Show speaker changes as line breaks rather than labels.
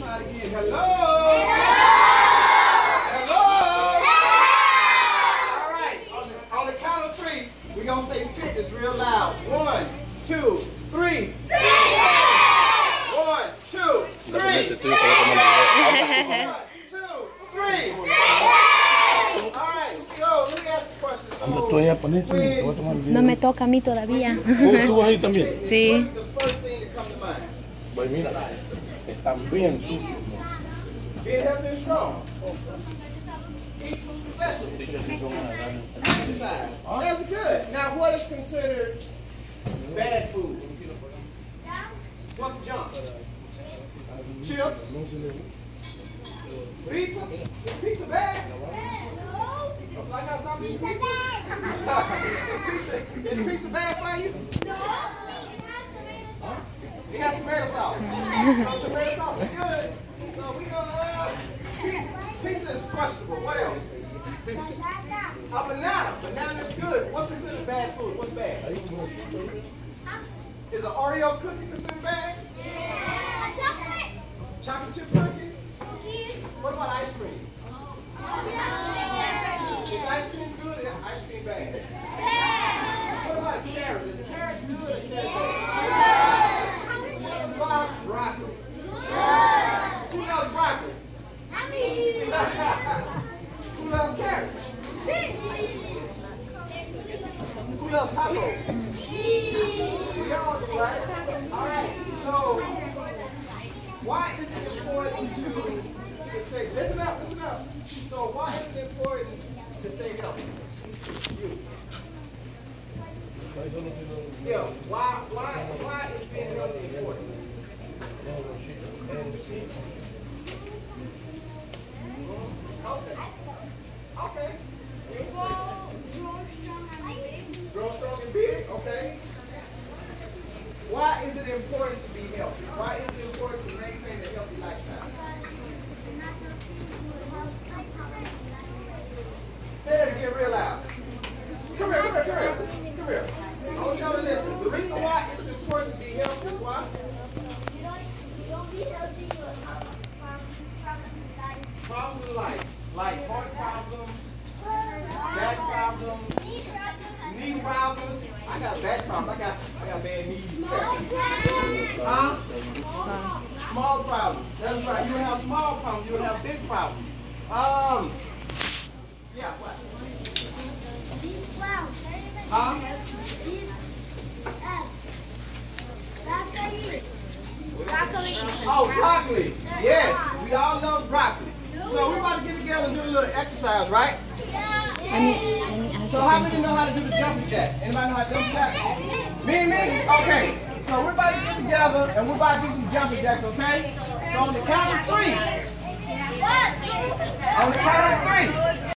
try it again. Hello. Hello. All right. On the, on the count of three, we're gonna say fitness real loud. One, two, three. One, two, three.
Independiente, estoy para tomar video.
One, two, three. All right. So let me ask the question. So,
Cuando estoy a poner, te voy a tomar video.
No me toca a mí todavía.
Oh, ¿Tú vas ahí también?
Sí.
The first thing that comes to mind.
Pues mira, están bien sucios.
Being healthy and strong. Eat fruits and vegetables. Exercise. That's good. Now, what is considered bad food? What's junk? Chips? Pizza? Is pizza bad? Oh, so I gotta stop eating pizza? is, pizza is pizza bad for you? No. It has tomato sauce. so tomato sauce is good. So we gonna uh, pi- pizza is questionable. What else? A banana. Banana is good. What's considered bad food? What's bad? Is an Oreo cookie considered bad? Yeah. Chocolate Chocolate chip cookie? Cookies. What about ice cream? Oh, is ice cream good or ice cream bad? Bad. What about carrot? Is carrot good or carrot bad? What about broccoli? Who loves broccoli? Who loves carrots? All right. So, why is it important to, to stay? Listen up, listen up. So, why is it important to stay healthy? You. Yeah. Why? Why? Why is being healthy important? Okay. Okay. Grow strong and big. Okay. Why is it important to be healthy? Why is it important to maintain a healthy lifestyle? Say that again real loud. Come here, come here, come here. Come here. I want y'all to listen. The reason why it's important to be healthy is why? You don't, you don't be healthy, you'll have problems in life. Problems in life, like heart problems, back problems, knee problems. I got back problems. I got, I got bad knees. Huh? Small problems. That's right. You will have small problems. You will have big problems. Um. Yeah. What? Huh? Oh, broccoli. Yes. We all love broccoli. So we're about to get together and do a little exercise, right?
Let
So how many know how to do the jumping jack? Anybody know how to jump jack? Me me? Okay. So we're about to get together and we're about to do some jumping jacks, okay? So on the count of three. On the count of three.